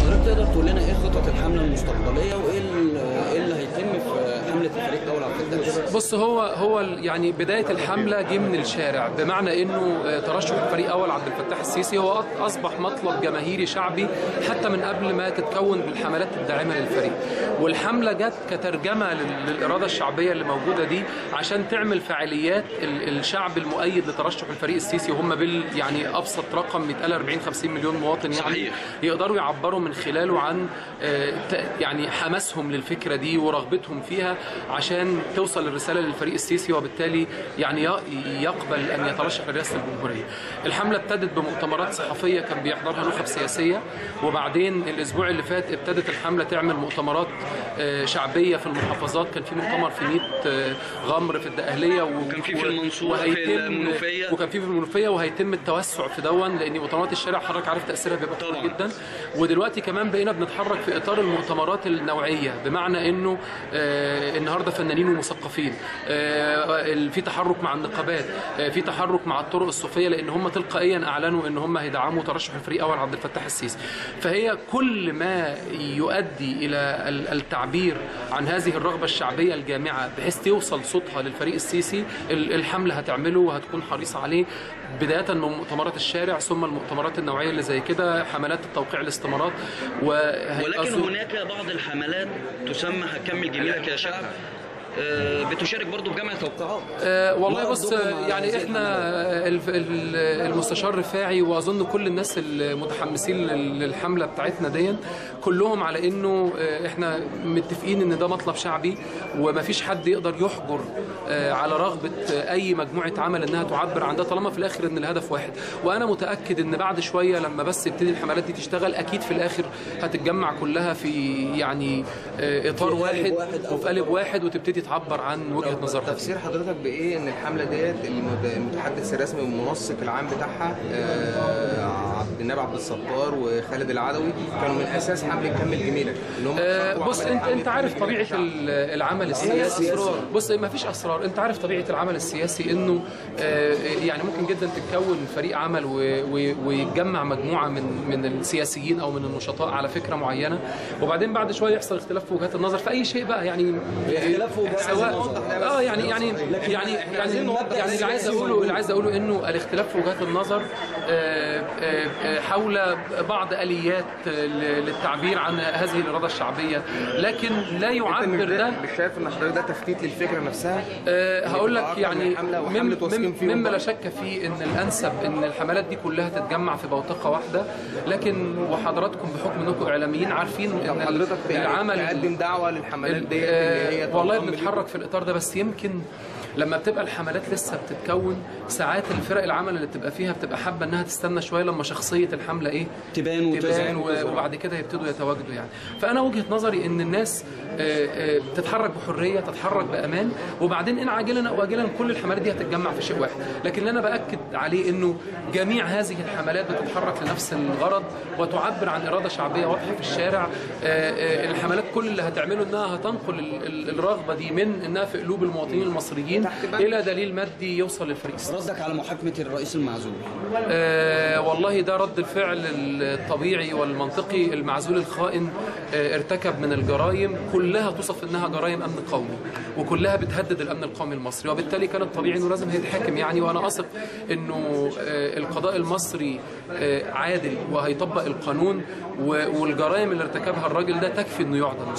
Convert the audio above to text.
حضرتك تقدر تقول لنا إيه خطط الحملة المستقبلية وإيه إيه اللي هيتم في حملة الفريق السيسي؟ بص هو هو يعني بداية الحملة جه من الشارع بمعنى إنه آه، ترشح الفريق أول عبد الفتاح السيسي هو أصبح مطلب جماهيري شعبي حتى من قبل ما تتكون بالحملات الداعمة للفريق والحملة جت كترجمة لل- للإرادة الشعبية اللي موجودة دي عشان تعمل فعاليات ال- الشعب المؤيد لترشح الفريق السيسي وهم بال يعني أبسط رقم يتقال 40 50 مليون مواطن يعني صحيح. يقدروا يعبروا من خلاله عن آه، يعني حماسهم للفكرة دي ورغبتهم فيها عشان توصل الرسالة للفريق السيسي وبالتالي يعني يقبل أن يترشح لرئاسة الجمهورية. الحملة ابتدت بمؤتمرات صحفية كان بيحضرها نخب سياسية وبعدين الأسبوع اللي فات ابتدت الحملة تعمل مؤتمرات آه، شعبية في المحافظات كان في مؤتمر في 100 آه، غمر في الدقهلية وكان في في المنصورة، في المنوفية. وكان في في المنوفية وهيتم التوسع في دون لأن مؤتمرات الشارع حضرتك عارف تأثيرها بيبقى طبعاً. قوي جدا ودلوقتي كمان بقينا بنتحرك في إطار المؤتمرات النوعية بمعنى إنه آه النهارده فنانين ومثقفين آه ال- في تحرك مع النقابات آه في تحرك مع الطرق الصوفية لأن هم تلقائيا أعلنوا إن هم هيدعموا ترشح الفريق أول عبد الفتاح السيسي. فهي كل ما يؤدي إلى ال- التعبير عن هذه الرغبة الشعبية الجامعة بحيث يوصل صوتها للفريق السيسي ال- الحملة هتعمله وهتكون حريصة عليه بداية من مؤتمرات الشارع ثم المؤتمرات النوعية اللي زي كده حملات التوقيع الاستمارات. ولكن هناك بعض الحملات تسمى هكمل جميلك يا شعب آه، بتشارك برضو في جمع توقعات آه والله بص يعني إحنا المستشار رفاعي وأظن كل الناس المتحمسين لل- للحملة بتاعتنا دي كلهم على إنه آه، إحنا متفقين إن ده مطلب شعبي ومفيش حد يقدر يحجر آه، على رغبة آه، أي مجموعة عمل إنها تعبر عن ده طالما في الآخر إن الهدف واحد. وأنا متأكد إن بعد شوية لما بس تبتدي الحملات دي تشتغل أكيد في الآخر هتتجمع كلها في يعني إطار واحد واحد وفي قالب واحد وتبتدي تعبر عن وجهة نظرها. تفسير حضرتك بإيه إن الحملة ديت المتحدث الرسمي والمنسق العام بتاعها آه، عبد النبي عبد الستار وخالد العدوي كانوا من أساس حملة كمل جميلك ان هم آه، بص انت أنت عارف طبيعة العمل السياسي. بص ما فيش أسرار. أنت عارف طبيعة العمل السياسي إنه آه، يعني ممكن جدا تتكون فريق عمل ويتجمع مجموعة من من السياسيين أو من النشطاء على فكرة معينة. وبعدين بعد شوية يحصل اختلاف في وجهات النظر. في اي شيء بقى يعني اختلاف وجهات سواء النظر. آه يعني يعني يعني يعني يعني اللي عايز اقوله اللي عايز أقوله انه الاختلاف في وجهات النظر آه، آه، آه، حول بعض آليات للتعبير عن هذه الإرادة الشعبية. لكن لا يعبر ده مش شايف إن حضرتك ده تفتيت للفكرة نفسها؟ هقول لك يعني مم- مم- مما لا. شك فيه إن الأنسب إن الحملات دي كلها تتجمع في بوتقة واحدة. لكن وحضراتكم بحكم إنكم إعلاميين عارفين إن حضرتك العمل تقدم دعوة للحملات هي والله بنتحرك في الإطار ده بس يمكن لما بتبقى الحملات لسه بتتكون ساعات الفرق العمل اللي بتبقى فيها بتبقى حابة إنها تستنى شوية لما شخصية الحملة إيه؟ تبان تبان وتظهر و- وبعد كده يبتدوا يتواجدوا يعني. فأنا وجهة نظري إن الناس آه، آه، تتحرك بحرية تتحرك بأمان وبعدين إن عاجلا أو اجلا كل الحملات دي هتتجمع في شيء واحد. لكن اللي أنا بأكد عليه إنه جميع هذه الحملات بتتحرك لنفس الغرض وتعبر عن إرادة شعبية واضحة في الشارع. آه، الحملات كل اللي هتعمله إنها هتنقل ال- ال- الرغبة دي من انها في قلوب المواطنين المصريين إلى دليل مادي يوصل للفريق. ردك على محاكمة الرئيس المعزول؟ آه والله ده رد الفعل الطبيعي والمنطقي. المعزول الخائن آه ارتكب من الجرائم كلها توصف إنها جرائم أمن قومي وكلها بتهدد الأمن القومي المصري. وبالتالي كان الطبيعي إنه لازم هيتحاكم يعني. وأنا أثق إنه آه القضاء المصري آه عادل وهيطبق القانون والجرائم اللي ارتكبها الراجل ده تكفي إنه يعدم.